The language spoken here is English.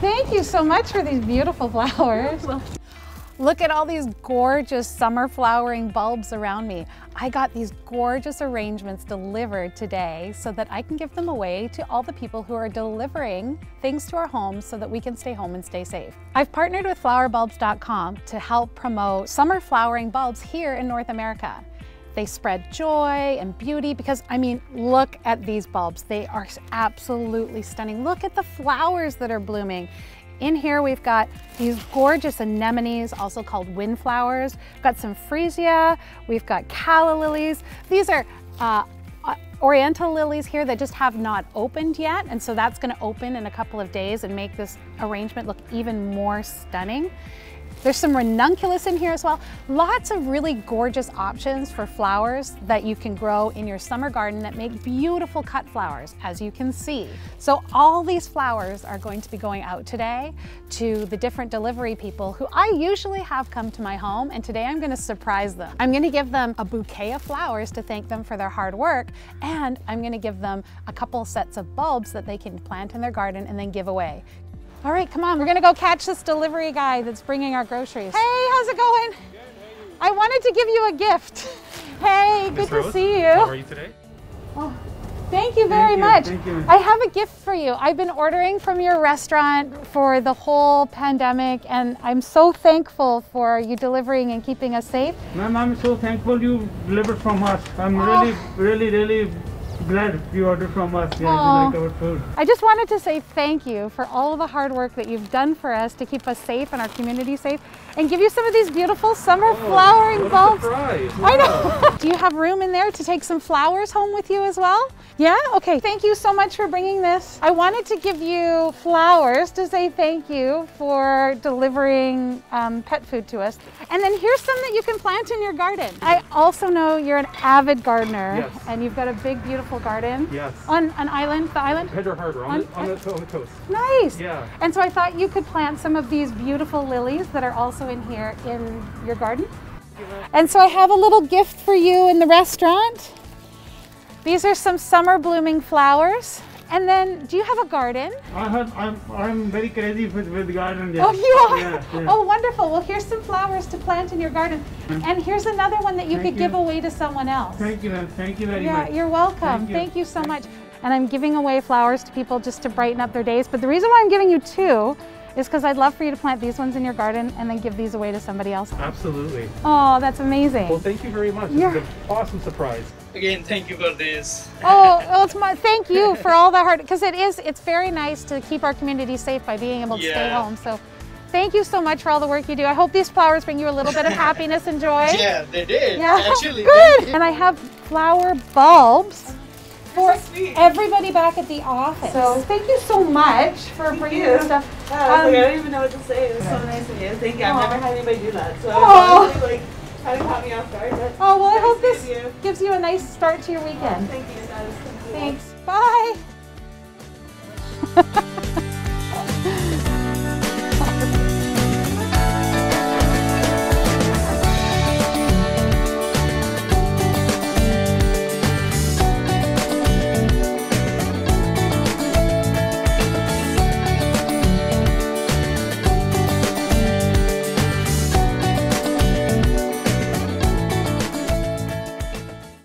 Thank you so much for these beautiful flowers. Look at all these gorgeous summer flowering bulbs around me. I got these gorgeous arrangements delivered today so that I can give them away to all the people who are delivering things to our homes so that we can stay home and stay safe. I've partnered with flowerbulbs.com to help promote summer flowering bulbs here in North America. They spread joy and beauty because, I mean, look at these bulbs. They are absolutely stunning. Look at the flowers that are blooming. In here we've got these gorgeous anemones, also called windflowers. We've got some freesia, we've got calla lilies. These are uh, uh, oriental lilies here that just have not opened yet, and so that's gonna open in a couple of days and make this arrangement look even more stunning. There's some ranunculus in here as well. Lots of really gorgeous options for flowers that you can grow in your summer garden that make beautiful cut flowers, as you can see. So all these flowers are going to be going out today to the different delivery people who I usually have come to my home, and today I'm gonna surprise them. I'm gonna give them a bouquet of flowers to thank them for their hard work, and I'm gonna give them a couple sets of bulbs that they can plant in their garden and then give away. All right, come on, we're gonna go catch this delivery guy that's bringing our groceries. Hey, how's it going? I wanted to give you a gift. Hey, good Miss to see you. How are you today? Oh, thank you very you, much. thank you. I have a gift for you. I've been ordering from your restaurant for the whole pandemic, and I'm so thankful for you delivering and keeping us safe. Ma'am, I'm so thankful you delivered from us. I'm Oh. really, really, really glad you ordered from us. Yeah, Oh. you like our food. I just wanted to say thank you for all of the hard work that you've done for us to keep us safe and our community safe, and give you some of these beautiful summer flowering Oh, a bulbs. surprise. I know. Do you have room in there to take some flowers home with you as well? Yeah? Okay. Thank you so much for bringing this. I wanted to give you flowers to say thank you for delivering um, pet food to us. And then here's some that you can plant in your garden. I also know you're an avid gardener Yes. and you've got a big, beautiful garden. Yes. On an island, the island? Pender Harbour on, On- the, on, the, on the coast. Nice. Yeah. And so I thought you could plant some of these beautiful lilies that are also in here in your garden. And so I have a little gift for you in the restaurant. These are some summer blooming flowers. And then, do you have a garden? I have, I'm, I'm very crazy with, with garden. Yeah. Oh, you are? Yeah, yeah. Oh, wonderful. Well, here's some flowers to plant in your garden. Mm. And here's another one that you Thank could give away to someone else. Thank you, ma'am. Thank you very Yeah, much. Yeah, you're welcome. Thank you. Thank you so much. And I'm giving away flowers to people just to brighten up their days. But the reason why I'm giving you two is because I'd love for you to plant these ones in your garden and then give these away to somebody else. Absolutely. Oh, that's amazing. Well, thank you very much. Yeah. This is an awesome surprise. Again, thank you for this. Oh, well, it's my thank you for all the hard because it is it's very nice to keep our community safe by being able to stay home. So thank you so much for all the work you do. I hope these flowers bring you a little bit of happiness and joy. Yeah, they did. Yeah. Actually, Good. they did. And I have flower bulbs for so everybody back at the office. So thank you so much for thank bringing you. this stuff. Yeah, um, like, I um, don't even know what to say. It was so nice of you. Thank you. I've never had anybody do that. So oh. Honestly, like, kind of caught me off guard. But oh, well, nice I hope this you. gives you a nice start to your weekend. Oh, thank you. That was. Thanks. Bye.